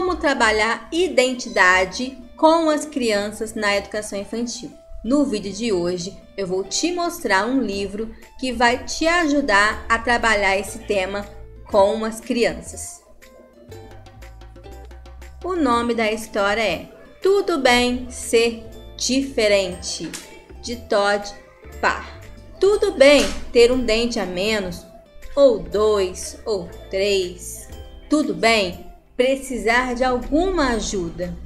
como trabalhar identidade com as crianças na educação infantil. No vídeo de hoje, eu vou te mostrar um livro que vai te ajudar a trabalhar esse tema com as crianças. O nome da história é Tudo Bem Ser Diferente, de Todd Parr. Tudo bem ter um dente a menos, ou dois, ou três. Tudo bem precisar de alguma ajuda.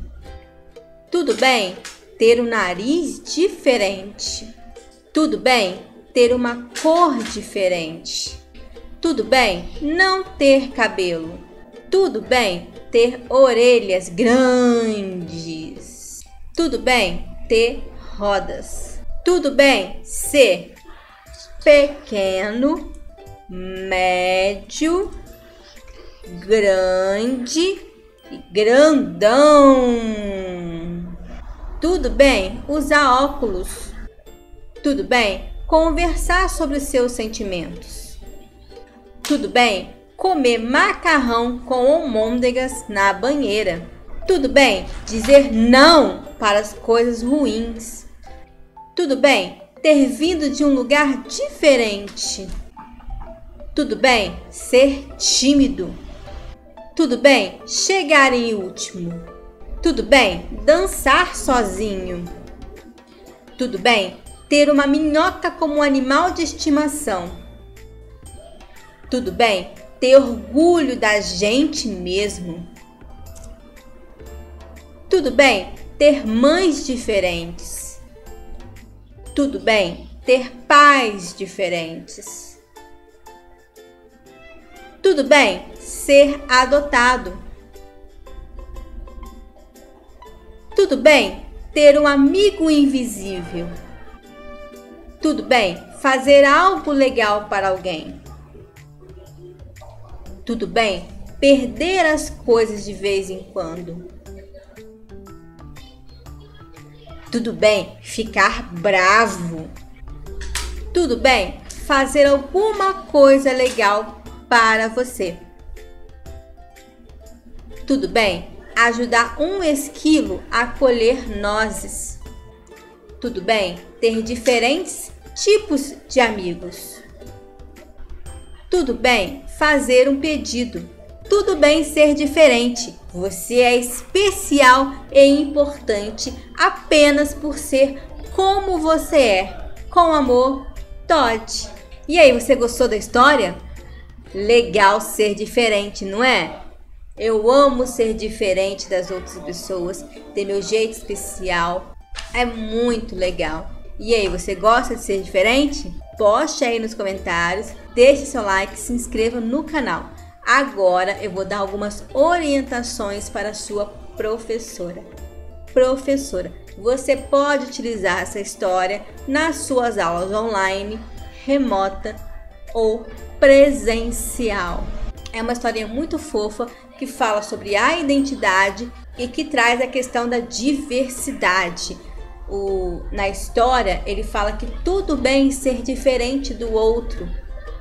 Tudo bem ter um nariz diferente. Tudo bem ter uma cor diferente. Tudo bem não ter cabelo. Tudo bem ter orelhas grandes. Tudo bem ter rodas. Tudo bem ser pequeno, médio grande e grandão. Tudo bem usar óculos? Tudo bem conversar sobre os seus sentimentos? Tudo bem comer macarrão com almôndegas na banheira? Tudo bem dizer não para as coisas ruins? Tudo bem ter vindo de um lugar diferente? Tudo bem ser tímido? Tudo bem chegar em último? Tudo bem dançar sozinho? Tudo bem ter uma minhoca como animal de estimação? Tudo bem ter orgulho da gente mesmo? Tudo bem ter mães diferentes? Tudo bem ter pais diferentes? Tudo bem ser adotado. Tudo bem ter um amigo invisível. Tudo bem fazer algo legal para alguém. Tudo bem perder as coisas de vez em quando. Tudo bem ficar bravo. Tudo bem fazer alguma coisa legal para você. Tudo bem? Ajudar um esquilo a colher nozes. Tudo bem? Ter diferentes tipos de amigos. Tudo bem? Fazer um pedido. Tudo bem ser diferente. Você é especial e importante apenas por ser como você é. Com amor, Todd. E aí, você gostou da história? Legal ser diferente, não é? Eu amo ser diferente das outras pessoas, ter meu jeito especial. É muito legal. E aí, você gosta de ser diferente? Poste aí nos comentários, deixe seu like, se inscreva no canal. Agora eu vou dar algumas orientações para sua professora. Professora, você pode utilizar essa história nas suas aulas online, remota ou presencial. É uma historinha muito fofa que fala sobre a identidade e que traz a questão da diversidade. O, na história, ele fala que tudo bem ser diferente do outro,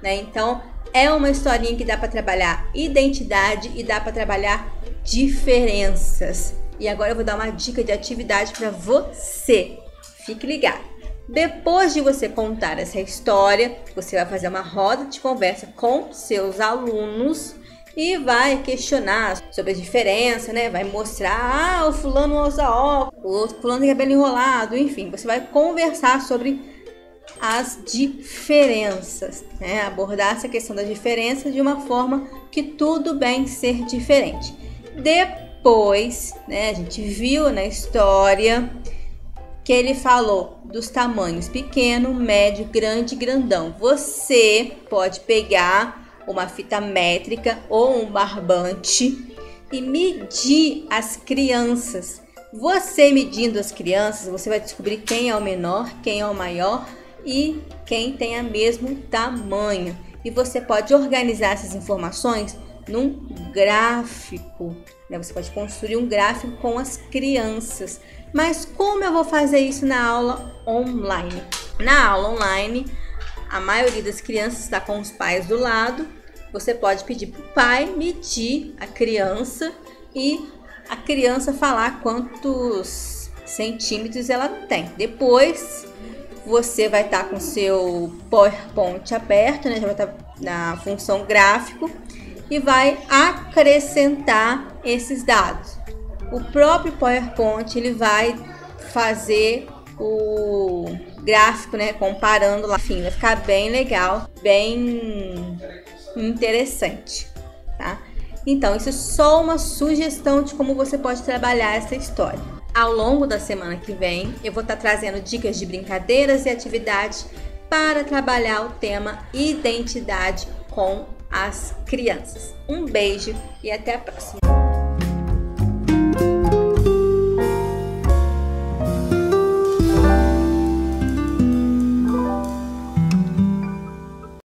né? Então, é uma historinha que dá para trabalhar identidade e dá para trabalhar diferenças. E agora eu vou dar uma dica de atividade para você. Fique ligado. Depois de você contar essa história, você vai fazer uma roda de conversa com seus alunos e vai questionar sobre a diferença, né? Vai mostrar, ah, o fulano usa óculos, o outro fulano tem cabelo enrolado, enfim, você vai conversar sobre as diferenças, né? Abordar essa questão da diferença de uma forma que tudo bem ser diferente. Depois, né, a gente viu na história que ele falou dos tamanhos pequeno, médio, grande grandão. Você pode pegar uma fita métrica ou um barbante e medir as crianças. Você medindo as crianças, você vai descobrir quem é o menor, quem é o maior e quem tem o mesmo tamanho. E você pode organizar essas informações num gráfico. Né? Você pode construir um gráfico com as crianças. Mas como eu vou fazer isso na aula online? Na aula online, a maioria das crianças está com os pais do lado. Você pode pedir para o pai medir a criança e a criança falar quantos centímetros ela tem. Depois você vai estar tá com seu PowerPoint aberto, né? Já vai estar tá na função gráfico e vai acrescentar esses dados. O próprio PowerPoint ele vai fazer o gráfico, né, comparando lá, enfim, vai ficar bem legal, bem interessante, tá? Então, isso é só uma sugestão de como você pode trabalhar essa história. Ao longo da semana que vem, eu vou estar trazendo dicas de brincadeiras e atividades para trabalhar o tema identidade com as crianças. Um beijo e até a próxima!